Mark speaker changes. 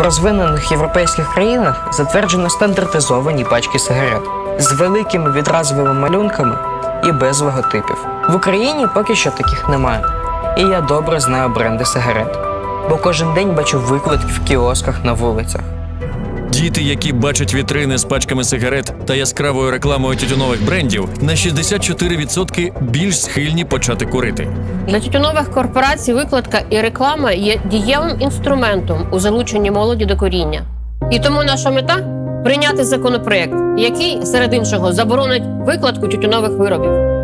Speaker 1: розвинених європейських країнах затверджено стандартизовані пачки сигарет з великими відразовими малюнками і без логотипів. В Україні поки що таких немає. І я добре знаю бренди сигарет, бо кожен день бачу викладки в кіосках на вулицях.
Speaker 2: Діти, які бачать вітрини з пачками сигарет та яскравою рекламою тютюнових брендів, на 64% більш схильні почати курити.
Speaker 3: Для тютюнових корпорацій викладка і реклама є дієвим інструментом у залученні молоді до коріння. І тому наша мета прийняти законопроект, який серед іншого заборонить викладку тютюнових виробів.